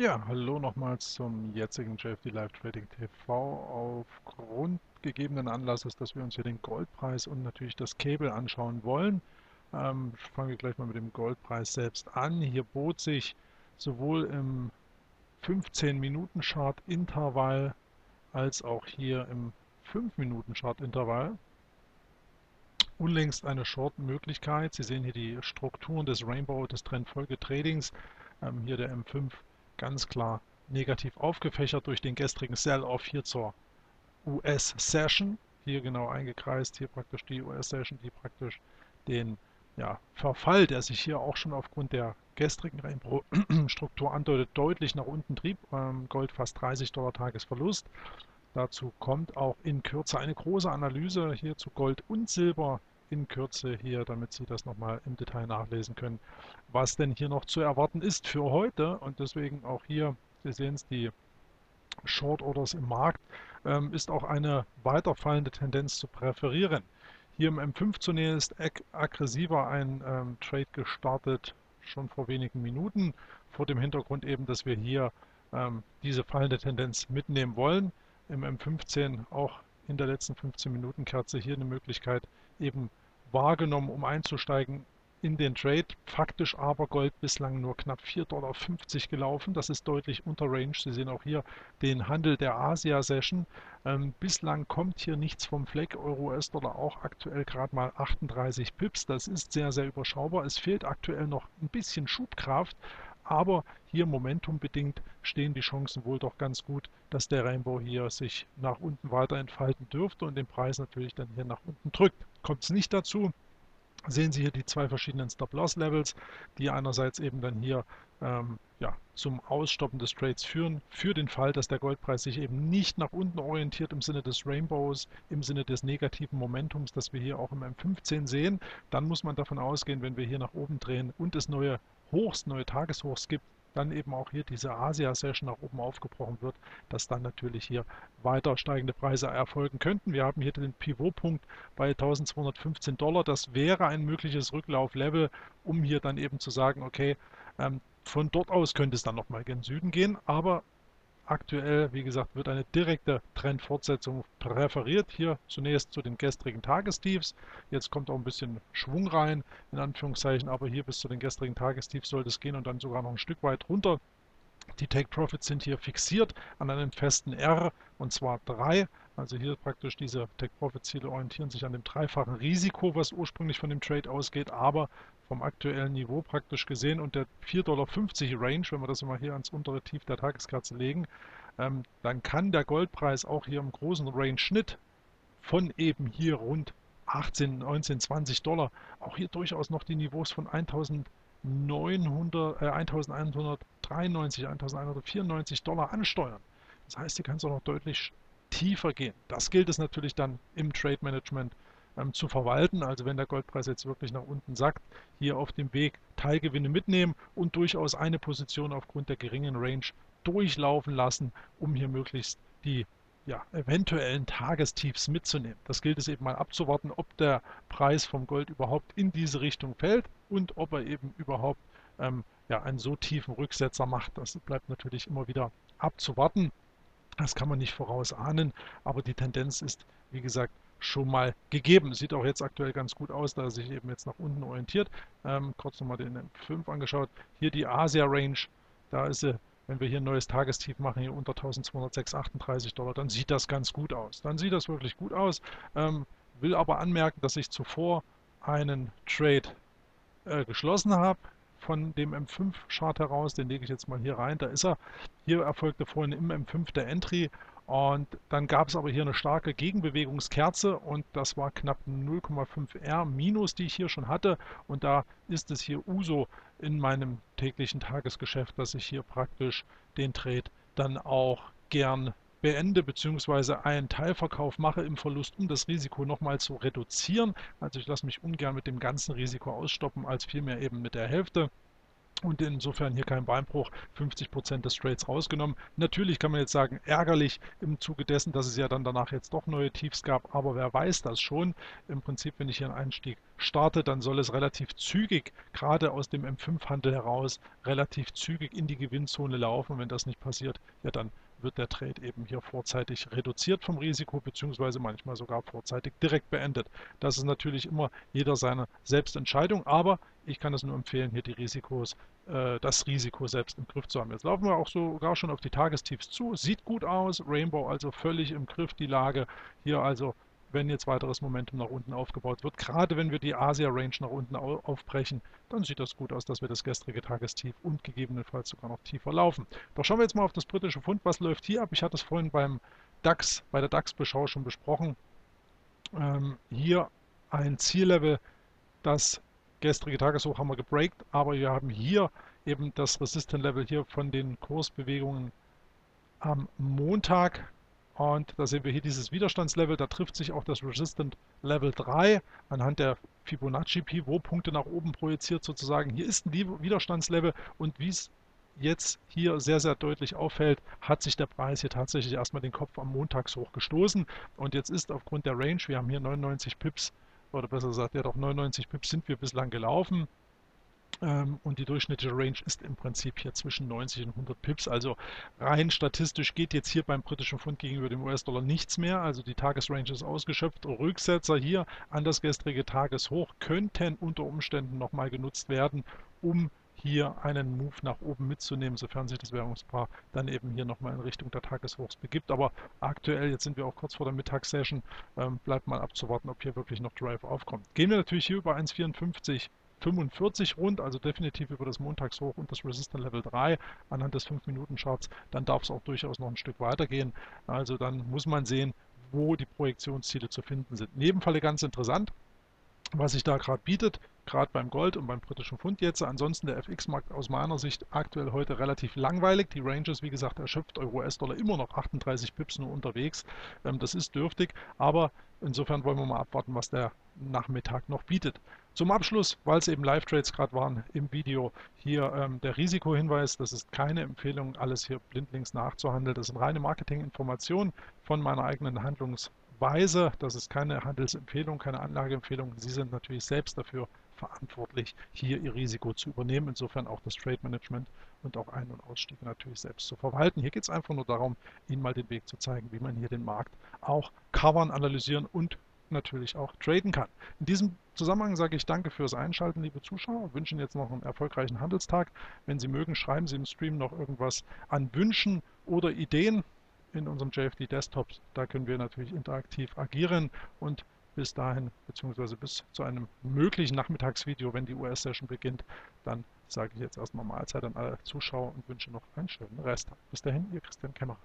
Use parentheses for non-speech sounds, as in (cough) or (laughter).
Ja, hallo nochmals zum jetzigen JFD Live Trading TV. Aufgrund gegebenen Anlasses, dass wir uns hier den Goldpreis und natürlich das Cable anschauen wollen, ähm, fangen wir gleich mal mit dem Goldpreis selbst an. Hier bot sich sowohl im 15-Minuten-Chart Intervall als auch hier im 5-Minuten-Chart Intervall unlängst eine Short-Möglichkeit. Sie sehen hier die Strukturen des Rainbow des Trendfolge-Tradings. Ähm, hier der M5 ganz klar negativ aufgefächert durch den gestrigen Sell-Off hier zur US-Session. Hier genau eingekreist, hier praktisch die US-Session, die praktisch den ja, Verfall, der sich hier auch schon aufgrund der gestrigen Rainbow-Struktur (clears throat) andeutet, deutlich nach unten trieb. Ähm, Gold fast 30 Dollar Tagesverlust. Dazu kommt auch in Kürze eine große Analyse hier zu Gold und Silber in Kürze hier, damit Sie das nochmal im Detail nachlesen können, was denn hier noch zu erwarten ist für heute. Und deswegen auch hier, Sie sehen es, die Short Orders im Markt, ähm, ist auch eine weiterfallende Tendenz zu präferieren. Hier im M5 zunächst ag aggressiver ein ähm, Trade gestartet, schon vor wenigen Minuten, vor dem Hintergrund eben, dass wir hier ähm, diese fallende Tendenz mitnehmen wollen. Im M15 auch in der letzten 15 Minuten Kerze hier eine Möglichkeit, eben wahrgenommen, um einzusteigen in den Trade. Faktisch aber Gold bislang nur knapp 4,50 Dollar gelaufen. Das ist deutlich unter Range. Sie sehen auch hier den Handel der Asia-Session. Ähm, bislang kommt hier nichts vom Fleck. Euro-US-Dollar auch aktuell gerade mal 38 Pips. Das ist sehr, sehr überschaubar. Es fehlt aktuell noch ein bisschen Schubkraft. Aber hier momentumbedingt stehen die Chancen wohl doch ganz gut, dass der Rainbow hier sich nach unten weiter entfalten dürfte und den Preis natürlich dann hier nach unten drückt. Kommt es nicht dazu, sehen Sie hier die zwei verschiedenen Stop-Loss-Levels, die einerseits eben dann hier ähm, ja, zum Ausstoppen des Trades führen, für den Fall, dass der Goldpreis sich eben nicht nach unten orientiert im Sinne des Rainbows, im Sinne des negativen Momentums, das wir hier auch im M15 sehen. Dann muss man davon ausgehen, wenn wir hier nach oben drehen und es neue Hochs, neue Tageshochs gibt, dann eben auch hier diese Asia-Session nach oben aufgebrochen wird, dass dann natürlich hier weiter steigende Preise erfolgen könnten. Wir haben hier den Pivotpunkt bei 1215 Dollar. Das wäre ein mögliches Rücklauflevel, um hier dann eben zu sagen, okay, ähm, von dort aus könnte es dann nochmal gen Süden gehen, aber Aktuell, wie gesagt, wird eine direkte Trendfortsetzung präferiert. Hier zunächst zu den gestrigen Tagestiefs. Jetzt kommt auch ein bisschen Schwung rein, in Anführungszeichen, aber hier bis zu den gestrigen Tagestiefs sollte es gehen und dann sogar noch ein Stück weit runter. Die Take Profits sind hier fixiert an einem festen R und zwar 3. Also hier praktisch diese Take Profit Ziele orientieren sich an dem dreifachen Risiko, was ursprünglich von dem Trade ausgeht, aber vom aktuellen Niveau praktisch gesehen und der 4,50 Dollar Range, wenn wir das mal hier ans untere Tief der Tageskerze legen, ähm, dann kann der Goldpreis auch hier im großen Range-Schnitt von eben hier rund 18, 19, 20 Dollar auch hier durchaus noch die Niveaus von 1900, äh, 1193, 1194 Dollar ansteuern. Das heißt, hier kann es auch noch deutlich tiefer gehen. Das gilt es natürlich dann im Trade Management ähm, zu verwalten. Also wenn der Goldpreis jetzt wirklich nach unten sackt, hier auf dem Weg Teilgewinne mitnehmen und durchaus eine Position aufgrund der geringen Range durchlaufen lassen, um hier möglichst die ja, eventuellen Tagestiefs mitzunehmen. Das gilt es eben mal abzuwarten, ob der Preis vom Gold überhaupt in diese Richtung fällt und ob er eben überhaupt ähm, ja, einen so tiefen Rücksetzer macht. Das bleibt natürlich immer wieder abzuwarten. Das kann man nicht vorausahnen, aber die Tendenz ist, wie gesagt, schon mal gegeben. Sieht auch jetzt aktuell ganz gut aus, da er sich eben jetzt nach unten orientiert. Ähm, kurz nochmal den M5 angeschaut. Hier die Asia Range, da ist sie, wenn wir hier ein neues Tagestief machen, hier unter 1238 Dollar, dann sieht das ganz gut aus. Dann sieht das wirklich gut aus. Ähm, will aber anmerken, dass ich zuvor einen Trade äh, geschlossen habe von dem M5-Chart heraus, den lege ich jetzt mal hier rein, da ist er. Hier erfolgte vorhin im M5 der Entry und dann gab es aber hier eine starke Gegenbewegungskerze und das war knapp 0,5 R minus, die ich hier schon hatte. Und da ist es hier Uso in meinem täglichen Tagesgeschäft, dass ich hier praktisch den Trade dann auch gern beende bzw. einen Teilverkauf mache im Verlust, um das Risiko nochmal zu reduzieren. Also ich lasse mich ungern mit dem ganzen Risiko ausstoppen, als vielmehr eben mit der Hälfte. und insofern hier kein Beinbruch, 50% des Trades rausgenommen. Natürlich kann man jetzt sagen, ärgerlich im Zuge dessen, dass es ja dann danach jetzt doch neue Tiefs gab, aber wer weiß das schon. Im Prinzip, wenn ich hier einen Einstieg starte, dann soll es relativ zügig, gerade aus dem M5-Handel heraus, relativ zügig in die Gewinnzone laufen. Wenn das nicht passiert, ja dann wird der Trade eben hier vorzeitig reduziert vom Risiko, beziehungsweise manchmal sogar vorzeitig direkt beendet. Das ist natürlich immer jeder seine Selbstentscheidung, aber ich kann es nur empfehlen, hier die Risikos, äh, das Risiko selbst im Griff zu haben. Jetzt laufen wir auch sogar schon auf die Tagestiefs zu. Sieht gut aus. Rainbow also völlig im Griff, die Lage. Hier also wenn jetzt weiteres Momentum nach unten aufgebaut wird. Gerade wenn wir die Asia-Range nach unten aufbrechen, dann sieht das gut aus, dass wir das gestrige Tagestief und gegebenenfalls sogar noch tiefer laufen. Doch schauen wir jetzt mal auf das britische Pfund. Was läuft hier ab? Ich hatte es vorhin beim DAX, bei der DAX-Beschau schon besprochen. Ähm, hier ein Ziellevel, das gestrige Tageshoch haben wir gebreakt, aber wir haben hier eben das Resistant Level hier von den Kursbewegungen am Montag und da sehen wir hier dieses Widerstandslevel, da trifft sich auch das Resistant Level 3 anhand der Fibonacci Pivot-Punkte nach oben projiziert sozusagen. Hier ist ein Widerstandslevel und wie es jetzt hier sehr, sehr deutlich auffällt, hat sich der Preis hier tatsächlich erstmal den Kopf am Montagshoch gestoßen. Und jetzt ist aufgrund der Range, wir haben hier 99 Pips, oder besser gesagt, ja doch 99 Pips sind wir bislang gelaufen. Ähm, und die durchschnittliche Range ist im Prinzip hier zwischen 90 und 100 Pips. Also rein statistisch geht jetzt hier beim britischen Pfund gegenüber dem US-Dollar nichts mehr. Also die Tagesrange ist ausgeschöpft. Rücksetzer hier an das gestrige Tageshoch könnten unter Umständen nochmal genutzt werden, um hier einen Move nach oben mitzunehmen, sofern sich das Währungspaar dann eben hier nochmal in Richtung der Tageshochs begibt. Aber aktuell, jetzt sind wir auch kurz vor der Mittagssession, ähm, bleibt mal abzuwarten, ob hier wirklich noch Drive aufkommt. Gehen wir natürlich hier über 1,54 45 rund, also definitiv über das Montagshoch und das Resistant Level 3 anhand des 5-Minuten-Charts, dann darf es auch durchaus noch ein Stück weitergehen. Also dann muss man sehen, wo die Projektionsziele zu finden sind. In jedem Falle ganz interessant, was sich da gerade bietet, gerade beim Gold und beim britischen Pfund jetzt. Ansonsten der FX-Markt aus meiner Sicht aktuell heute relativ langweilig. Die Ranges, wie gesagt, erschöpft Euro-US-Dollar immer noch 38 Pips nur unterwegs. Ähm, das ist dürftig, aber insofern wollen wir mal abwarten, was der Nachmittag noch bietet. Zum Abschluss, weil es eben Live-Trades gerade waren im Video, hier ähm, der Risikohinweis, das ist keine Empfehlung, alles hier blindlings nachzuhandeln. Das sind reine Marketinginformationen von meiner eigenen Handlungsweise. Das ist keine Handelsempfehlung, keine Anlageempfehlung. Sie sind natürlich selbst dafür verantwortlich, hier ihr Risiko zu übernehmen. Insofern auch das Trade Management und auch Ein- und Ausstiege natürlich selbst zu verwalten. Hier geht es einfach nur darum, Ihnen mal den Weg zu zeigen, wie man hier den Markt auch covern, analysieren und natürlich auch traden kann. In diesem Zusammenhang sage ich danke fürs Einschalten, liebe Zuschauer, wünsche Ihnen jetzt noch einen erfolgreichen Handelstag. Wenn Sie mögen, schreiben Sie im Stream noch irgendwas an Wünschen oder Ideen in unserem JFD Desktop. Da können wir natürlich interaktiv agieren und bis dahin, beziehungsweise bis zu einem möglichen Nachmittagsvideo, wenn die US-Session beginnt, dann sage ich jetzt erstmal Mahlzeit an alle Zuschauer und wünsche noch einen schönen Resttag. Bis dahin, Ihr Christian Kämmerer.